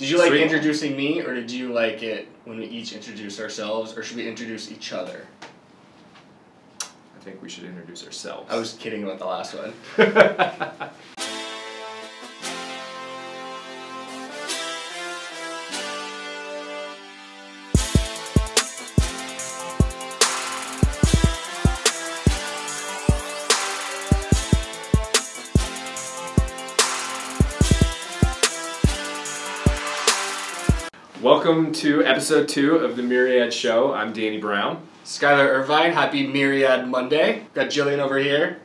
Did you like Sweet. introducing me, or did you like it when we each introduce ourselves, or should we introduce each other? I think we should introduce ourselves. I was kidding about the last one. Welcome to episode two of the Myriad Show. I'm Danny Brown. Skyler Irvine, happy Myriad Monday. Got Jillian over here.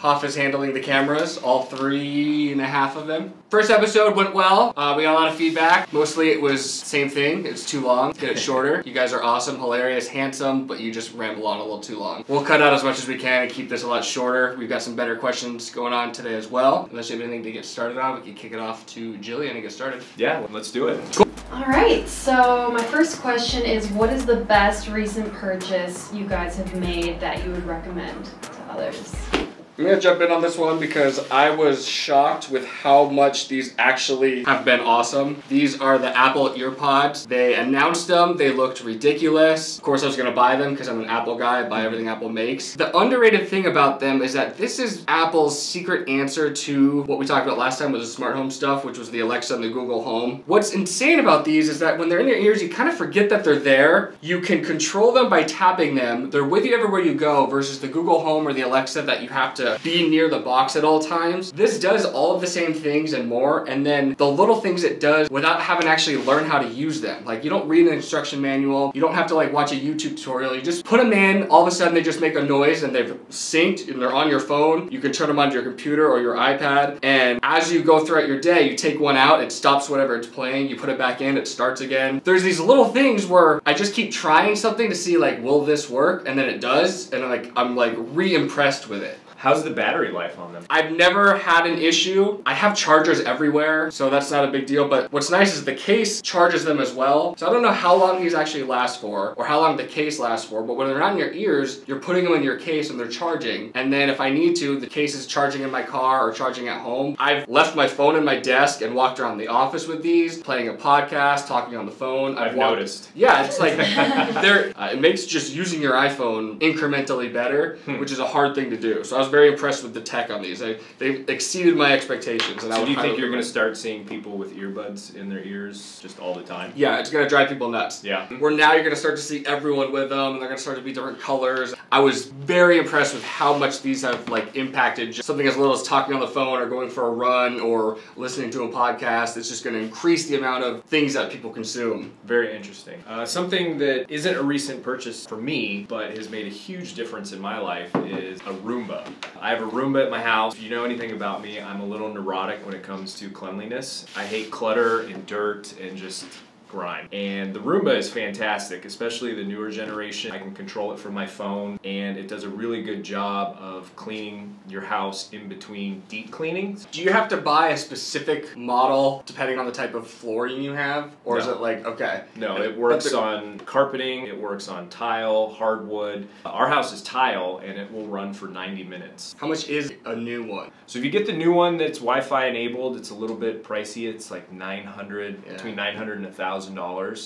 Hoff is handling the cameras, all three and a half of them. First episode went well. Uh, we got a lot of feedback. Mostly it was same thing. It's too long. Get it shorter. You guys are awesome, hilarious, handsome, but you just ramble on a little too long. We'll cut out as much as we can and keep this a lot shorter. We've got some better questions going on today as well. Unless you have anything to get started on, we can kick it off to Jillian and get started. Yeah, let's do it. All right, so my first question is what is the best recent purchase you guys have made that you would recommend to others? I'm gonna jump in on this one because I was shocked with how much these actually have been awesome. These are the Apple EarPods. They announced them, they looked ridiculous. Of course I was gonna buy them because I'm an Apple guy, I buy everything Apple makes. The underrated thing about them is that this is Apple's secret answer to what we talked about last time with the smart home stuff, which was the Alexa and the Google Home. What's insane about these is that when they're in your ears, you kind of forget that they're there. You can control them by tapping them. They're with you everywhere you go versus the Google Home or the Alexa that you have to be near the box at all times. This does all of the same things and more, and then the little things it does without having to actually learn how to use them. Like you don't read an instruction manual, you don't have to like watch a YouTube tutorial, you just put them in, all of a sudden they just make a noise and they've synced and they're on your phone. You can turn them onto your computer or your iPad, and as you go throughout your day, you take one out, it stops whatever it's playing, you put it back in, it starts again. There's these little things where I just keep trying something to see like, will this work? And then it does, and I'm like I'm like re-impressed with it. How's the battery life on them? I've never had an issue. I have chargers everywhere, so that's not a big deal. But what's nice is the case charges them as well. So I don't know how long these actually last for, or how long the case lasts for, but when they're not in your ears, you're putting them in your case and they're charging. And then if I need to, the case is charging in my car or charging at home. I've left my phone in my desk and walked around the office with these, playing a podcast, talking on the phone. I've walked- noticed. Yeah, it's like they're, uh, it makes just using your iPhone incrementally better, Hmm. which is a hard thing to do. So I was very impressed with the tech on these. They they exceeded my expectations. And I So would do you think you're going to start seeing people with earbuds in their ears just all the time? Yeah, it's gonna drive people nuts. Yeah. Where now you're gonna start to see everyone with them, and they're gonna start to be different colors. I was very impressed with how much these have like impacted just something as little as talking on the phone or going for a run or listening to a podcast. It's just gonna increase the amount of things that people consume. Very interesting. Uh, something that isn't a recent purchase for me, but has made a huge difference in my life is a Roomba. I have a Roomba at my house. If you know anything about me, I'm a little neurotic when it comes to cleanliness. I hate clutter and dirt and just grime. And the Roomba is fantastic, especially the newer generation. I can control it from my phone and it does a really good job of cleaning your house in between deep cleanings. Do you have to buy a specific model depending on the type of flooring you have, or is it like okay? No, it works on carpeting, it works on tile, hardwood. Our house is tile and it will run for 90 minutes. How much is a new one? So if you get the new one that's Wi-Fi enabled, it's a little bit pricey. It's like 900, Yeah. between 900 and $1,000.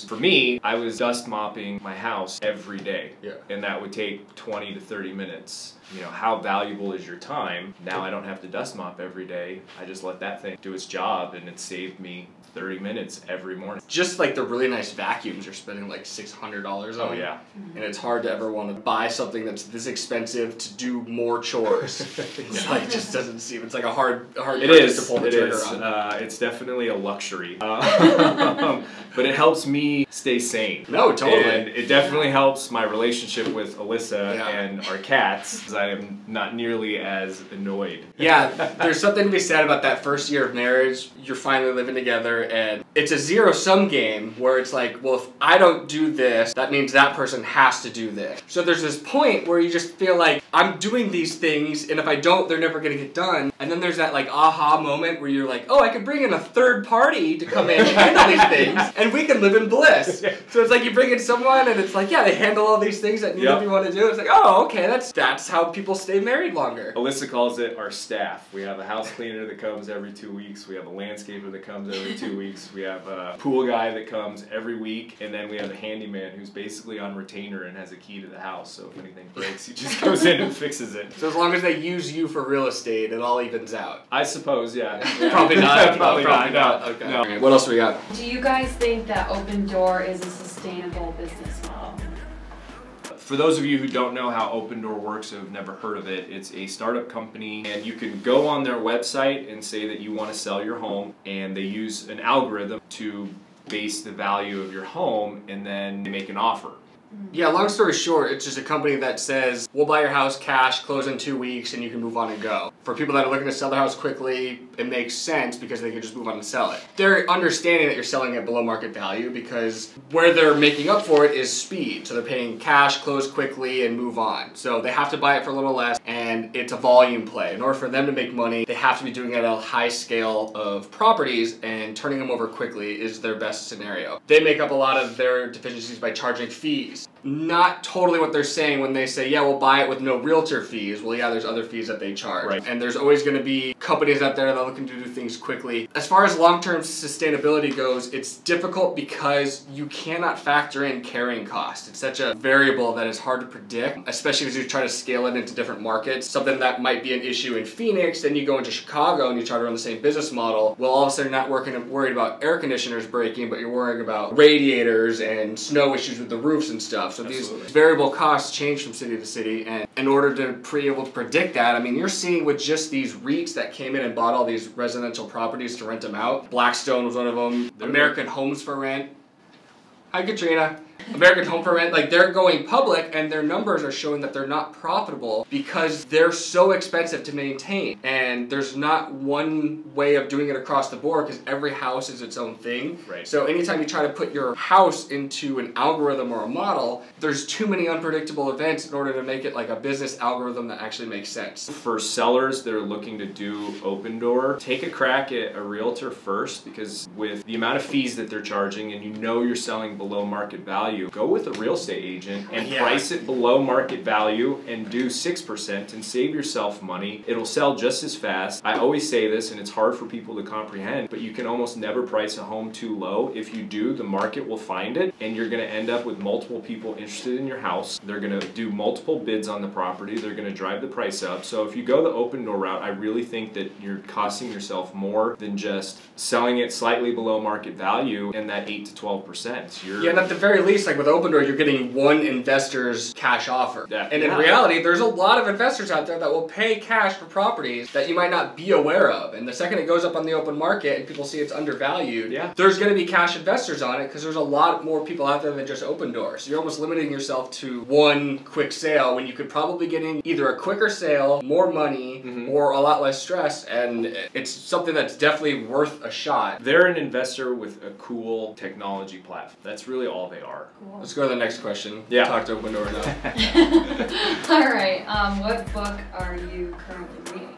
For me, I was dust mopping my house every day. Yeah. And that would take 20 to 30 minutes. You know, how valuable is your time? Now I don't have to dust mop every day. I just let that thing do its job and it saved me 30 minutes every morning. Just like the really nice vacuums, you're spending like six hundred dollars on. Oh yeah. And it's hard to ever want to buy something that's this expensive to do more chores. It's like just doesn't seem. It's like a hard, hard It purchase to pull the It trigger is. on. Uh, it's definitely a luxury, uh, but it helps me stay sane. no, totally. And it definitely helps my relationship with Alyssa Yeah. and our cats, I am not nearly as annoyed. Yeah, there's something to be said about that first year of marriage. You're finally living together, and it's a zero sum game where it's like, well, if I don't do this, that means that person has to do this. So there's this point where you just feel like I'm doing these things, and if I don't, they're never gonna get done. And then there's that like aha moment where you're like, oh, I could bring in a third party to come in and handle these things. And we can live in bliss. So it's like you bring in someone and it's like, yeah, they handle all these things that neither Yep. of you want to do. It's like, oh, okay, that's that's how people stay married longer. Alyssa calls it our staff. We have a house cleaner that comes every two weeks. We have a landscaper that comes every two weeks. We have a pool guy that comes every week, and then we have a handyman who's basically on retainer and has a key to the house. So if anything breaks, he just goes in and fixes it. So as long as they use you for real estate, it all evens out. I suppose, yeah. Probably not. Probably, Probably not. not. Okay. No. Okay, What else we got? Do you guys think that Opendoor is a sustainable business model? For those of you who don't know how Opendoor works or have never heard of it, it's a startup company and you can go on their website and say that you want to sell your home and they use an algorithm to base the value of your home and then they make an offer. Yeah, long story short, it's just a company that says, we'll buy your house cash, close in two weeks, and you can move on and go. For people that are looking to sell their house quickly, it makes sense because they can just move on and sell it. They're understanding that you're selling at below market value because where they're making up for it is speed. So they're paying cash, close quickly, and move on. So they have to buy it for a little less, and it's a volume play. In order for them to make money, they have to be doing it at a high scale of properties, and turning them over quickly is their best scenario. They make up a lot of their deficiencies by charging fees peace not totally what they're saying when they say, yeah, we'll buy it with no realtor fees. Well, yeah, there's other fees that they charge. Right. And there's always going to be companies out there that are looking to do things quickly. As far as long term sustainability goes, it's difficult because you cannot factor in carrying cost. It's such a variable that is hard to predict, especially as you try to scale it into different markets. Something that might be an issue in Phoenix, then you go into Chicago and you try to run the same business model. Well, all of a sudden, you're not working, worried about air conditioners breaking, but you're worrying about radiators and snow issues with the roofs and stuff. So Absolutely. these variable costs change from city to city, and in order to be able to predict that, I mean, you're seeing with just these REITs that came in and bought all these residential properties to rent them out. Blackstone was one of them. They're- American Homes for Rent. Hi, Katrina. American Home for Rent, like they're going public and their numbers are showing that they're not profitable because they're so expensive to maintain. And there's not one way of doing it across the board because every house is its own thing. Right. So anytime you try to put your house into an algorithm or a model, there's too many unpredictable events in order to make it like a business algorithm that actually makes sense. For sellers that are looking to do Opendoor, take a crack at a realtor first because with the amount of fees that they're charging and you know you're selling below market value, go with a real estate agent and Yeah. price it below market value and do 6% and save yourself money. It'll sell just as fast. I always say this and it's hard for people to comprehend, but you can almost never price a home too low. If you do, the market will find it and you're going to end up with multiple people interested in your house. They're going to do multiple bids on the property. They're going to drive the price up. So if you go the Opendoor route, I really think that you're costing yourself more than just selling it slightly below market value and that 8 to 12%. You're Yeah, and at the very least, like with Opendoor, you're getting one investor's cash offer. Yeah. And in Yeah. reality, there's a lot of investors out there that will pay cash for properties that you might not be aware of. And the second it goes up on the open market and people see it's undervalued, Yeah. there's going to be cash investors on it because there's a lot more people out there than just Opendoor. So you're almost limiting yourself to one quick sale when you could probably get in either a quicker sale, more money, Mhm. or a lot less stress. And it's something that's definitely worth a shot. They're an investor with a cool technology platform. That's really all they are. Cool. Let's go to the next question. Yeah. Talk to Opendoor now. All right. Um, what book are you currently reading?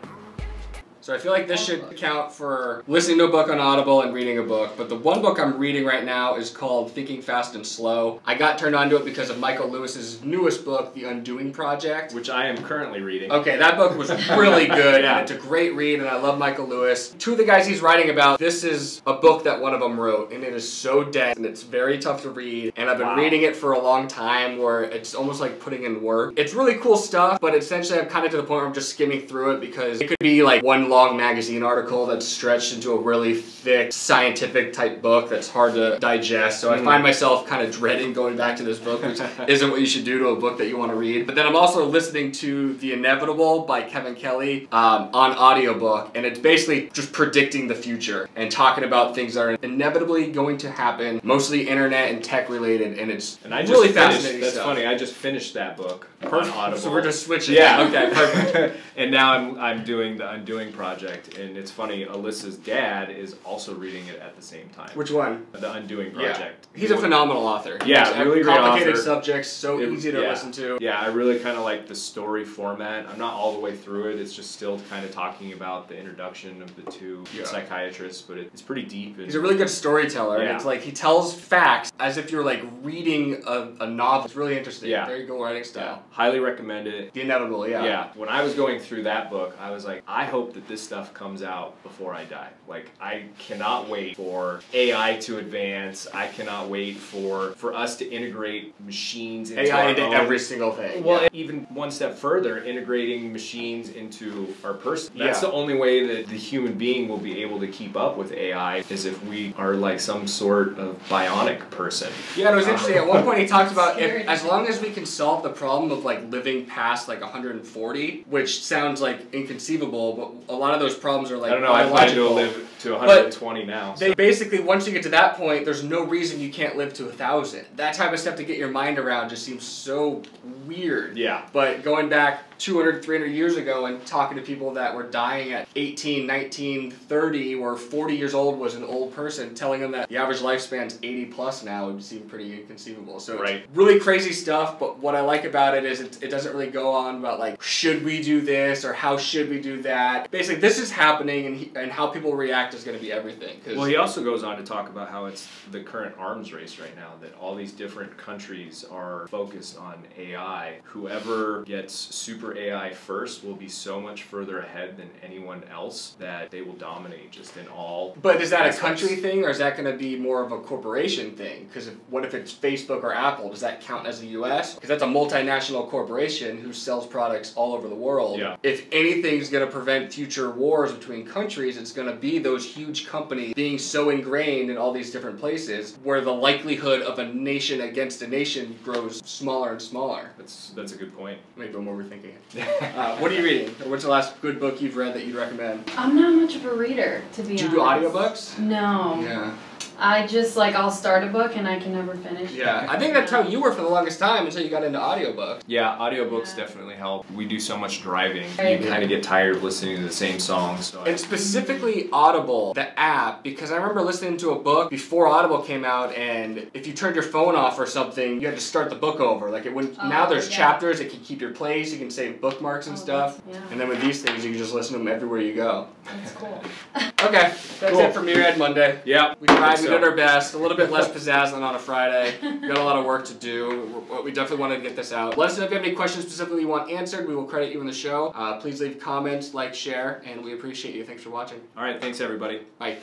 So I feel like this should count for listening to a book on Audible and reading a book. But the one book I'm reading right now is called Thinking Fast and Slow. I got turned on to it because of Michael Lewis's newest book, The Undoing Project. Which I am currently reading. Okay, that book was really good, Yeah. it's a great read, and I love Michael Lewis. Two of the guys he's writing about, this is a book that one of them wrote, and it is so dense, and it's very tough to read, and I've been Wow. reading it for a long time, where it's almost like putting in work. It's really cool stuff, but essentially I'm kind of to the point where I'm just skimming through it, because it could be like one long magazine article that's stretched into a really thick, scientific type book that's hard to digest, so I Mm. find myself kind of dreading going back to this book, which isn't what you should do to a book that you want to read. But then I'm also listening to The Inevitable by Kevin Kelly um, on audiobook, and it's basically just predicting the future and talking about things that are inevitably going to happen, mostly internet and tech related, and it's And I just really finished, fascinating That's stuff. funny. I just finished that book on Audible. So we're just switching. yeah. Okay. Perfect. and now I'm I'm doing the Undoing Project. Project, and it's funny. Alyssa's dad is also reading it at the same time. Which one? The Undoing Project. Yeah. Project. He's a phenomenal author. Yeah, He's really great complicated author. subjects, so It- easy to yeah. listen to. Yeah, I really kind of like the story format. I'm not all the way through it. It's just still kind of talking about the introduction of the two Yeah. psychiatrists, but it, it's pretty deep. And, He's a really good storyteller, and Yeah. it's like he tells facts as if you're like reading a, a novel. It's really interesting. Yeah. Very good writing yeah, style. highly recommend it. The inevitable, yeah. Yeah. When I was going through that book, I was like, I hope that this stuff comes out before I die. Like, I cannot wait for AI to advance. I cannot wait for for us to integrate machines into AI our into own- every single thing. Well, yeah. even one step further, integrating machines into our person. That's Yeah. the only way that the human being will be able to keep up with AI is if we are like some sort of bionic person. Yeah, and it was interesting. At one point, he talked about if, as long as we can solve the problem of like living past like 140, which sounds like inconceivable, but a lot of those problems are like I don't know. I plan to live to 120 now. They basically, once you get to that point, there's no reason you can't live to a thousand. That type of stuff to get your mind around just seems so weird. yeah. But going back 200, 300 years ago and talking to people that were dying at 18, 19, 30, or 40 years old was an old person, telling them that the average lifespan's 80 plus now would seem pretty inconceivable. So Right. it's really crazy stuff, but what I like about it is it, it doesn't really go on about like, should we do this or how should we do that? Basically, this is happening and, he, and how people react is going to be everything. Well, he also goes on to talk about how it's the current arms race right now, that all these different countries are focused on AI. Whoever gets super AI first will be so much further ahead than anyone else that they will dominate just in all. But is that a country thing, or is that going to be more of a corporation thing? Because what if it's Facebook or Apple? Does that count as the U.S.? Because that's a multinational corporation who sells products all over the world. Yeah. If anything's going to prevent future wars between countries, it's going to be those huge companies being so ingrained in all these different places, where the likelihood of a nation against a nation grows smaller and smaller. That's that's a good point. Maybe I'm overthinking it. Uh, what are you reading? Or what's the last good book you've read that you'd recommend? I'm not much of a reader, to be Do you do audiobooks? No. Yeah. I just like I'll start a book and I can never finish. Yeah, I think that's how you were for the longest time until you got into audiobooks. Yeah, audiobooks Yeah. definitely help. We do so much driving. Right. You kind of get tired of listening to the same song. So I- And specifically Audible, the app, because I remember listening to a book before Audible came out, and if you turned your phone off or something, you had to start the book over. Like it wouldn't. Oh, now there's yeah. chapters. It can keep your place. You can save bookmarks and Oh, stuff. Yeah, And then with these things, you can just listen to them everywhere you go. that's cool. Okay, that's Cool. it for Myriad Monday. yeah, We tried, we did our best. A little bit less pizzazz than on a Friday. We got a lot of work to do. We- We definitely wanted to get this out. Let us know if you have any questions specifically you want answered. We will credit you in the show. Uh, please leave comments, like, share, and we appreciate you. Thanks for watching. All right, thanks everybody. Bye.